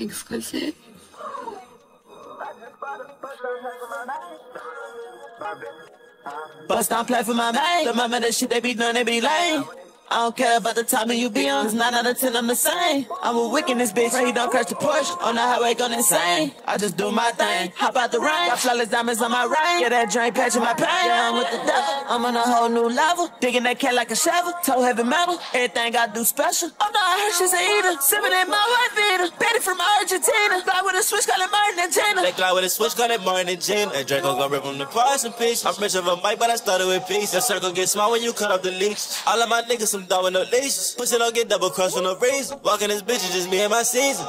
Exquisite. Bust down play for my man. The moment that shit they be done, they be lame. I don't care about the time you be on, cause 9 out of 10 I'm the same. I'm a wick in this bitch, pray he don't crash the Porsche. On the highway going insane. I just do my thing, hop out the rain. Got flawless diamonds on my ring. Yeah, that drink patching my pain. Yeah, I'm with the devil, I'm on a whole new level. Digging that cat like a shovel, toe heavy metal. Everything I do special. I heard she's a eater. Sipping in my wife eater. Betty from Argentina. Fly with a switch, call it Martin and Gina. They fly with a switch, call it Martin and Jen. And Draco gon' rip them the parts and pieces. I'm rich of a mic, but I started with peace. The circle get small when you cut off the leash. All of my niggas some dog with no leash. Pussy don't get double crossed for no reason. Walking this bitch is just me and my season.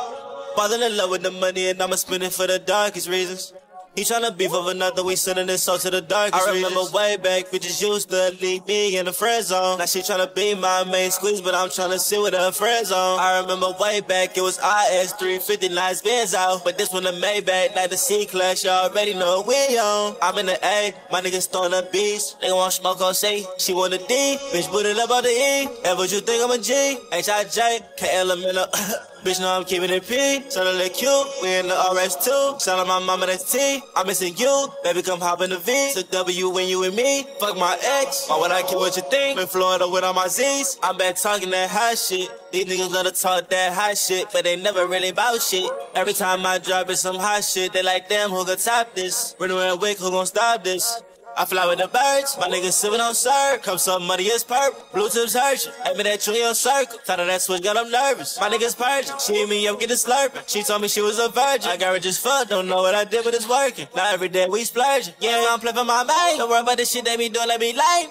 Falling in love with the money and I'ma spend it for the darkest reasons. He tryna beef over another, we sending this all to the darkest I remember way back, bitches used to leave me in the friend zone. Now she tryna be my main squeeze, but I'm tryna sit with her friends on. I remember way back, it was IS 350 nice Benz out. But this one the Maybach, like the C-Class, y'all already know we on. I'm in the A, my niggas throwing up beats. They want smoke on C, she want a D. Bitch, put it up on the E. Ever you think I'm a G? H-I-J, K-L-M-N-O. Bitch, know I'm keeping it P. To look cute. We in the RS2. Shout out my mama, that's T. I'm missing you. Baby, come hop in the V. It's a W when you and me. Fuck my ex. Why would I care what you think? In Florida with all my Z's. I'm back talking that high shit. These niggas to talk that high shit, but they never really bout shit. Every time I drop it some hot shit, they like, damn, who gon' top this? Around Wick, who gon' stop this? I fly with the birds, my niggas sippin' on syrup. Come some money is perp, blue tips hurtin'. Aim me that tree on circle, tired of that switch, got them nervous. My niggas purging, she hit me up, get the slurping. She told me she was a virgin. I got her just fuck, don't know what I did, but it's working. Now every day we splurging. Yeah, I'm for my man. Don't worry about the shit they be doing, let me lame.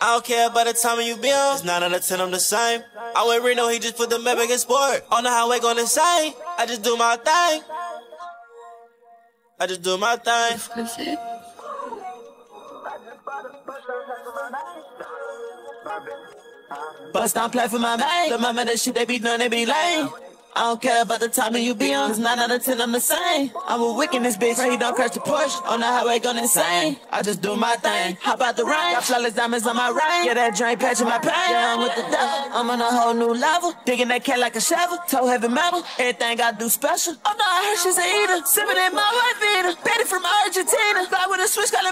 I don't care about the time you be on. It's 9 out of 10, I'm the same. I went Reno, he just put the Maybach in sport. On the highway going insane. I just do my thing. I just do my thing. Bust down play for my man. The moment that shit they be done, they be lame. I don't care about the timing you be on, cause 9 out of 10 I'm the same. I'm a wick in this bitch, pray he don't crash the Porsche. On the highway going insane. I just do my thing, hop out the rain. Got flawless diamonds on my ring. Yeah, that drink patching my pain. Yeah, I'm with the devil, I'm on a whole new level. Digging that cat like a shovel, toe heavy metal. Everything I do special. Oh heard she's a eater. Sipping in my wife eater. Betty from Argentina. Fly with a switch, call